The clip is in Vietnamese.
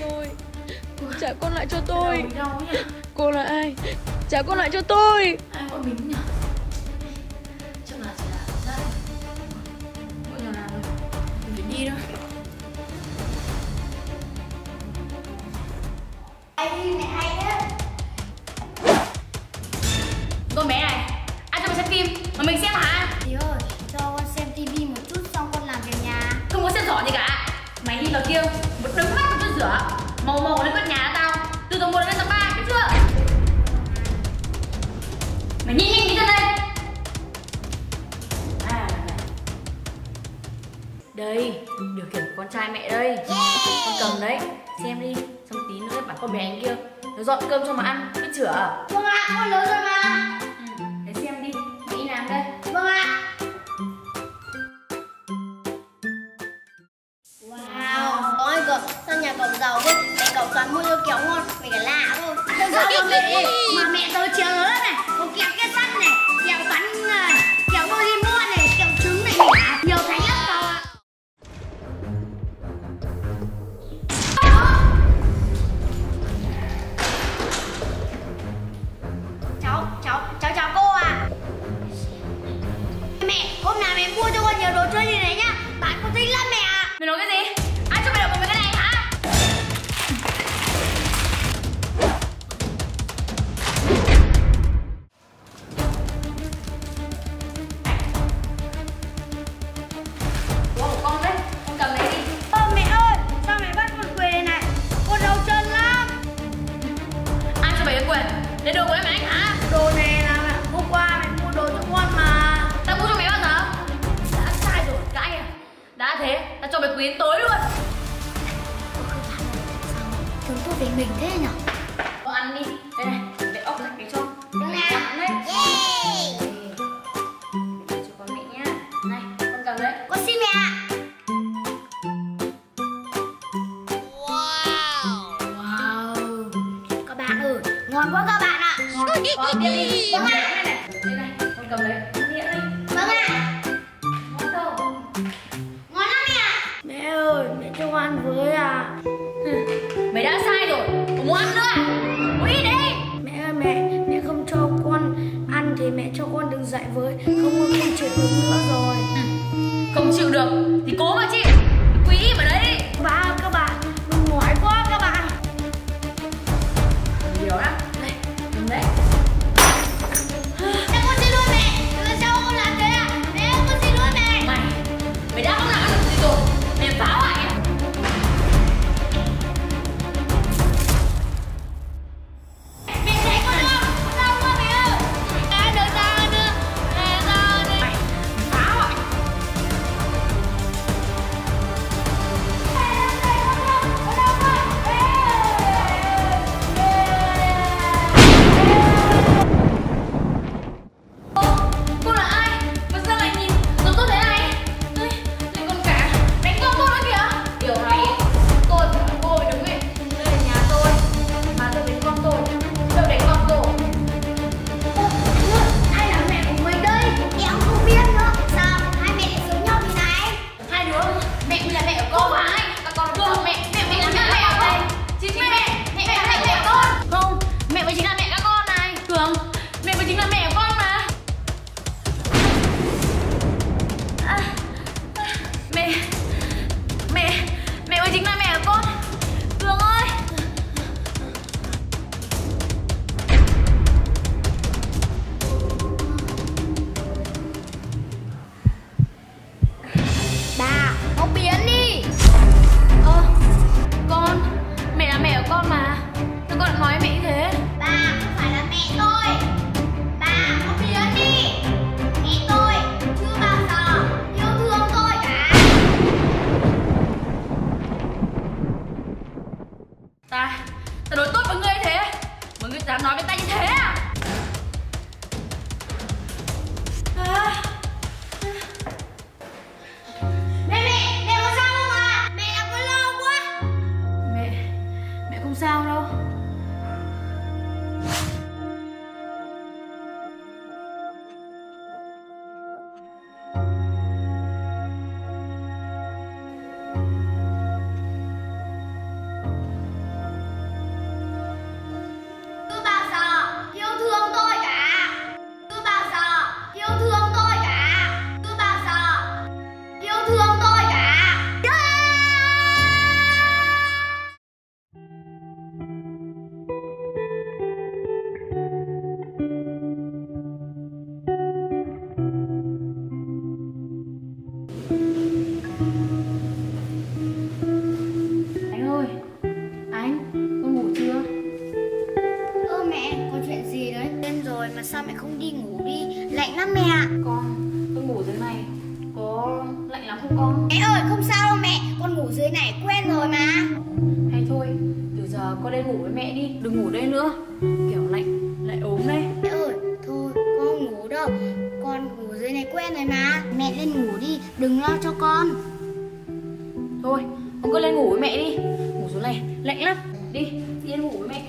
tôi. Trả con lại cho tôi. Cô là ai? Trả con lại cho tôi. Ai gọi mình nhỉ? Chắc là sẽ là ra Mọi người làm rồi? Mình phải đi thôi Con sửa. Màu màu lên quét nhà tao. Từ tầng 1 đến tầng 3 biết chưa? Mày nhìn nhìn đi ra đây. À Đây Điều khiển con trai mẹ đây. Yeah. Con cầm đấy. Xem đi Xong tí nữa bảo con bé anh kia. Nó dọn cơm cho mà ăn Biết chưa Vâng ạ, con lớn rồi mà. Sao giàu mà mẹ? Đến tối luôn. Chúng tôi về mình thế nhở Con ăn đi. Đây này, để ốc lại cái cho. Được nào. đấy yeah Để cho con mẹ nhá. Này, con cầm đấy con xin mẹ ạ. Wow. Các bạn ơi ngon quá các bạn ạ. Con đi. Con này này này Đây này, con cầm đấy ăn với à Mày đã sai rồi Không muốn ăn nữa. À? Quỳ đi. Mẹ ơi mẹ, mẹ không cho con ăn thì mẹ cho con đừng dạy với. Không không chịu được nữa rồi. Không chịu được Thì cố mà chịu Quỳ im ở đấy. Và con mà. Tụi con nói mẹ như thế. Bà không phải là mẹ tôi. Bà không biến đi. Mẹ tôi chưa bao giờ yêu thương tôi cả. Ta, ta đối tốt với ngươi thế. Mà người dám nói với ta như thế. Con? Mẹ ơi không sao đâu mẹ Con ngủ dưới này quen rồi mà. Hay thôi, từ giờ con lên ngủ với mẹ đi Đừng ngủ đây nữa. Kiểu lạnh, lại ốm đấy Mẹ ơi thôi con không ngủ đâu. Con ngủ dưới này quen rồi mà. Mẹ lên ngủ đi đừng lo cho con. Thôi, con cứ lên ngủ với mẹ đi. Ngủ xuống này, lạnh lắm. Đi, đi lên ngủ với mẹ